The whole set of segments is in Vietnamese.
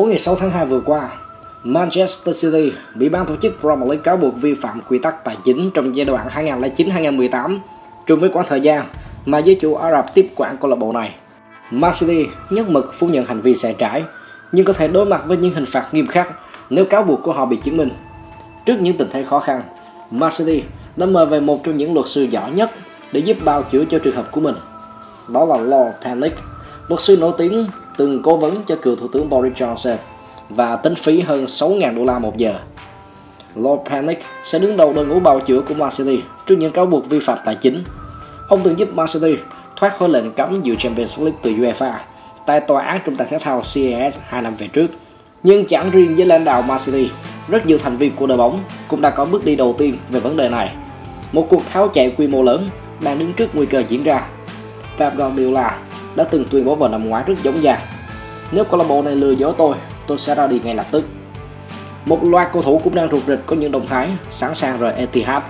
Tối ngày 6 tháng 2 vừa qua, Manchester City bị ban tổ chức Premier League cáo buộc vi phạm quy tắc tài chính trong giai đoạn 2009-2018 trùng với quãng thời gian mà giới chủ Ả Rập tiếp quản câu lạc bộ này. Man City nhất mực phủ nhận hành vi sai trái, nhưng có thể đối mặt với những hình phạt nghiêm khắc nếu cáo buộc của họ bị chứng minh. Trước những tình thế khó khăn, Man City đã mời về một trong những luật sư giỏi nhất để giúp bào chữa cho trường hợp của mình. Đó là Lord Panic, luật sư nổi tiếng từng cố vấn cho cựu thủ tướng Boris Johnson và tính phí hơn 6.000 đô la một giờ. Lord Panic sẽ đứng đầu đội ngũ bào chữa của Man City trước những cáo buộc vi phạm tài chính. Ông từng giúp Man City thoát khỏi lệnh cấm dự Champions League từ UEFA tại tòa án trung tâm thể thao CAS 2 năm về trước. Nhưng chẳng riêng với lãnh đạo Man City, rất nhiều thành viên của đội bóng cũng đã có bước đi đầu tiên về vấn đề này. Một cuộc tháo chạy quy mô lớn đang đứng trước nguy cơ diễn ra. Pep Guardiola đã từng tuyên bố vào năm ngoái rất giống dàng. Nếu câu lạc bộ này lừa dối tôi, tôi sẽ ra đi ngay lập tức. Một loạt cầu thủ cũng đang rụt rịch có những động thái sẵn sàng rời Etihad.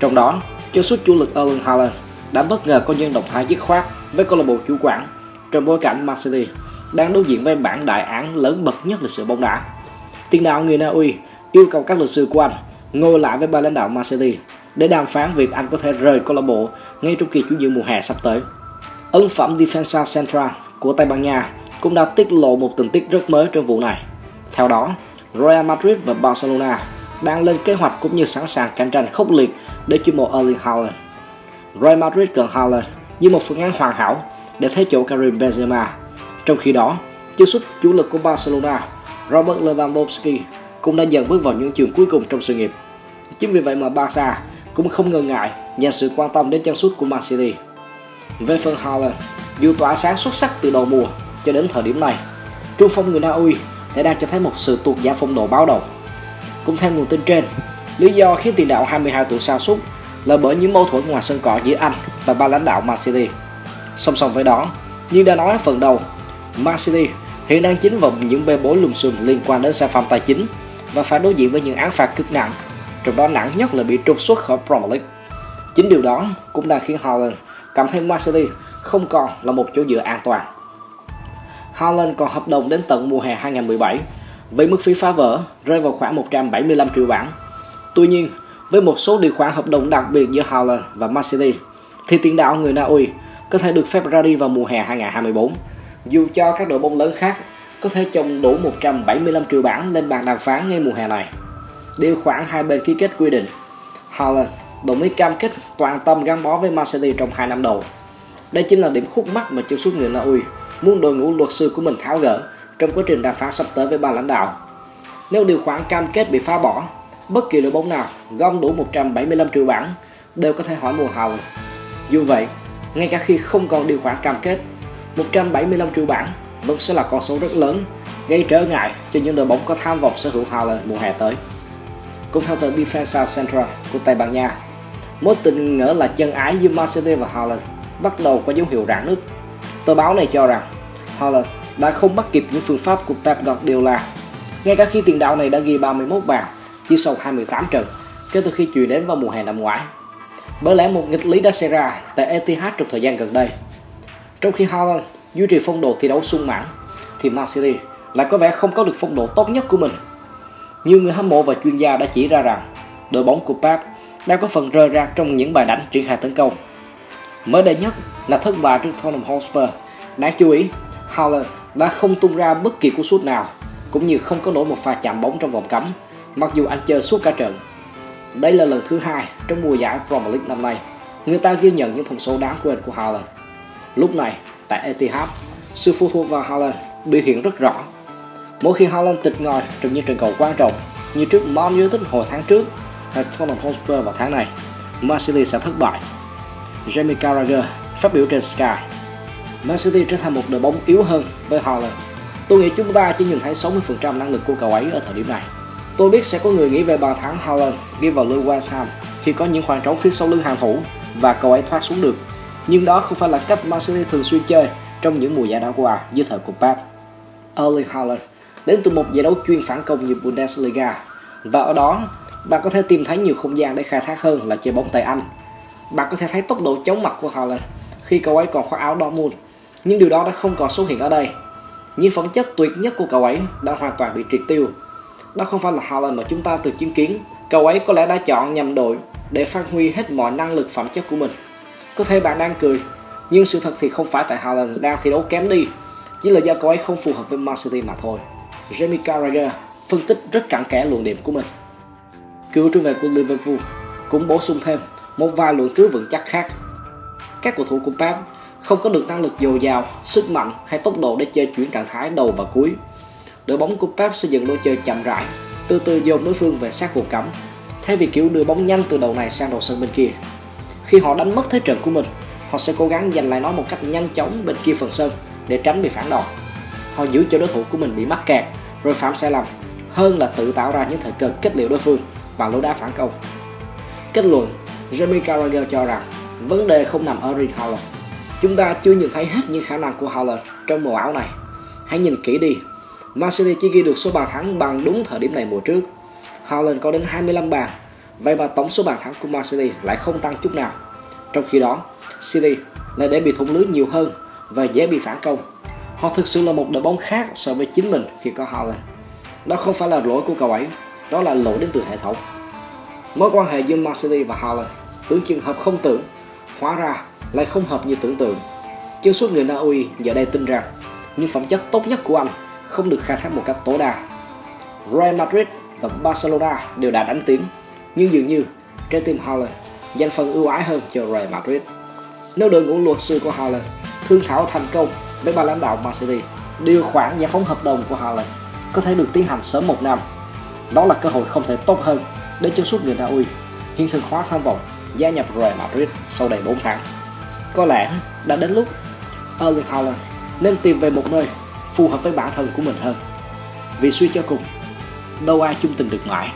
Trong đó, chân sút chủ lực Erling Haaland đã bất ngờ có những động thái dứt khoát với câu lạc bộ chủ quản trong bối cảnh Man City đang đối diện với bản đại án lớn bậc nhất lịch sử bóng đá. Tiền đạo người Na Uy yêu cầu các luật sư của anh ngồi lại với ban lãnh đạo Man City để đàm phán việc anh có thể rời câu lạc bộ ngay trong kỳ chuyển nhượng mùa hè sắp tới. Ấn phẩm Defensa Central của Tây Ban Nha cũng đã tiết lộ một tình tiết rất mới trong vụ này. Theo đó, Real Madrid và Barcelona đang lên kế hoạch cũng như sẵn sàng cạnh tranh khốc liệt để chiêu mộ Erling Haaland. Real Madrid cần Haaland như một phương án hoàn hảo để thế chỗ Karim Benzema. Trong khi đó, chiêu xuất chủ lực của Barcelona, Robert Lewandowski cũng đã dần bước vào những trường cuối cùng trong sự nghiệp. Chính vì vậy mà Barca cũng không ngần ngại dành sự quan tâm đến chân sút của Man City. Về phần Haaland, dù tỏa sáng xuất sắc từ đầu mùa cho đến thời điểm này, trung phong người Na Uy đã đang cho thấy một sự tuột giảm phong độ báo đầu. Cũng theo nguồn tin trên, lý do khiến tiền đạo 22 tuổi sa sút là bởi những mâu thuẫn ngoài sân cỏ giữa anh và ban lãnh đạo Man City. Song song với đó, như đã nói ở phần đầu, Man City hiện đang chính vào những bê bối lùm xùm liên quan đến sai phạm tài chính và phải đối diện với những án phạt cực nặng, trong đó nặng nhất là bị trục xuất khỏi Premier League. Chính điều đó cũng đang khiến Haaland cảm thấy Man City không còn là một chỗ dựa an toàn. Haaland còn hợp đồng đến tận mùa hè 2017 với mức phí phá vỡ rơi vào khoảng 175 triệu bảng. Tuy nhiên, với một số điều khoản hợp đồng đặc biệt giữa Haaland và Man City, thì tiền đạo người Na Uy có thể được phép ra đi vào mùa hè 2024, dù cho các đội bóng lớn khác có thể chồng đủ 175 triệu bảng lên bàn đàm phán ngay mùa hè này. Điều khoản hai bên ký kết quy định, Haaland đồng ý cam kết toàn tâm gắn bó với Man City trong 2 năm đầu. Đây chính là điểm khúc mắc mà chân sút người Na Uy muốn đội ngũ luật sư của mình tháo gỡ trong quá trình đàm phán sắp tới với ban lãnh đạo. Nếu điều khoản cam kết bị phá bỏ, bất kỳ đội bóng nào gom đủ 175 triệu bảng đều có thể hỏi mùa hầu. Dù vậy, ngay cả khi không còn điều khoản cam kết, 175 triệu bảng vẫn sẽ là con số rất lớn, gây trở ngại cho những đội bóng có tham vọng sở hữu Haaland mùa hè tới. Cũng theo tờ Defensa Central của Tây Ban Nha, mối tình ngỡ là chân ái giữa Man City và Haaland bắt đầu có dấu hiệu rạn nứt. Tờ báo này cho rằng Haaland đã không bắt kịp những phương pháp của Pep Guardiola. Ngay cả khi tiền đạo này đã ghi 31 bàn chỉ sau 28 trận kể từ khi chuyển đến vào mùa hè năm ngoái. Bởi lẽ một nghịch lý đã xảy ra tại Etihad trong thời gian gần đây. Trong khi Haaland duy trì phong độ thi đấu sung mãn, thì Man City lại có vẻ không có được phong độ tốt nhất của mình. Nhiều người hâm mộ và chuyên gia đã chỉ ra rằng đội bóng của Pep đang có phần rơi rạc trong những bài đánh triển khai tấn công. Mới đây nhất là thất bại trước Tottenham Hotspur. Đáng chú ý, Haaland đã không tung ra bất kỳ cú sút nào, cũng như không có nổi một pha chạm bóng trong vòng cấm, mặc dù anh chơi suốt cả trận. Đây là lần thứ hai trong mùa giải Premier League năm nay, người ta ghi nhận những thông số đáng quên của Haaland. Lúc này, tại Etihad, sự phụ thuộc vào Haaland biểu hiện rất rõ. Mỗi khi Haaland tịch ngòi trong những trận cầu quan trọng như trước Man United hồi tháng trước hay Tottenham Hotspur vào tháng này, Man City sẽ thất bại. Jamie Carragher phát biểu trên Sky Man City trở thành một đội bóng yếu hơn với Haaland. Tôi nghĩ chúng ta chỉ nhìn thấy 60% năng lực của cậu ấy ở thời điểm này. Tôi biết sẽ có người nghĩ về bàn thắng Haaland ghi vào lưới West Ham khi có những khoảng trống phía sau lưng hàng thủ và cậu ấy thoát xuống được. Nhưng đó không phải là cách Man City thường xuyên chơi trong những mùa giải đã qua dưới thời của Pep. Erling Haaland đến từ một giải đấu chuyên phản công như Bundesliga và ở đó, bạn có thể tìm thấy nhiều không gian để khai thác hơn là chơi bóng tại Anh. Bạn có thể thấy tốc độ chóng mặt của họ là khi cậu ấy còn khoác áo Dortmund nhưng điều đó đã không còn xuất hiện ở đây. những phẩm chất tuyệt nhất của cậu ấy đã hoàn toàn bị triệt tiêu. Đó không phải là Haaland mà chúng ta từng chứng kiến. Cậu ấy có lẽ đã chọn nhầm đội để phát huy hết mọi năng lực phẩm chất của mình. Có thể bạn đang cười, nhưng sự thật thì không phải tại Haaland đang thi đấu kém đi, chỉ là do cậu ấy không phù hợp với Man City mà thôi. Jamie Carragher phân tích rất cặn kẽ luận điểm của mình. Cựu trung vệ của Liverpool cũng bổ sung thêm một vài luận cứ vững chắc khác. Các cầu thủ của Pep không có được năng lực dồi dào, sức mạnh hay tốc độ để chơi chuyển trạng thái đầu và cuối. Đội bóng của Pep xây dựng lối chơi chậm rãi, từ từ dồn đối phương về sát vùng cấm, thay vì kiểu đưa bóng nhanh từ đầu này sang đầu sân bên kia. Khi họ đánh mất thế trận của mình, họ sẽ cố gắng giành lại nó một cách nhanh chóng bên kia phần sân để tránh bị phản đòn. Họ giữ cho đối thủ của mình bị mắc kẹt rồi phạm sai lầm hơn là tự tạo ra những thời cơ kết liễu đối phương bằng lối đá phản công. Kết luận, Jamie Carragher cho rằng vấn đề không nằm ở Rick Haaland. Chúng ta chưa nhìn thấy hết những khả năng của Haaland trong mùa áo này. Hãy nhìn kỹ đi, Man City chỉ ghi được số bàn thắng bằng đúng thời điểm này mùa trước. Haaland có đến 25 bàn, vậy mà tổng số bàn thắng của Man City lại không tăng chút nào. Trong khi đó, City lại để bị thủng lưới nhiều hơn và dễ bị phản công. Họ thực sự là một đội bóng khác so với chính mình khi có Haaland. Đó không phải là lỗi của cậu ấy, đó là lỗi đến từ hệ thống. Mối quan hệ giữa Man City và Haaland tưởng chừng hợp không tưởng, hóa ra lại không hợp như tưởng tượng. Chân suốt người Na Uy giờ đây tin rằng những phẩm chất tốt nhất của anh không được khai thác một cách tối đa. Real Madrid và Barcelona đều đã đánh tiếng, nhưng dường như trái tim Haaland dành phần ưu ái hơn cho Real Madrid. Nếu đội ngũ luật sư của Haaland thương thảo thành công với ban lãnh đạo Man City, điều khoản giải phóng hợp đồng của Haaland có thể được tiến hành sớm một năm. Đó là cơ hội không thể tốt hơn để chân suốt người Na Uy hiện thực hóa tham vọng gia nhập Real Madrid sau đầy 4 tháng. Có lẽ đã đến lúc Erling Haaland nên tìm về một nơi phù hợp với bản thân của mình hơn. Vì suy cho cùng, đâu ai chung tình được mãi.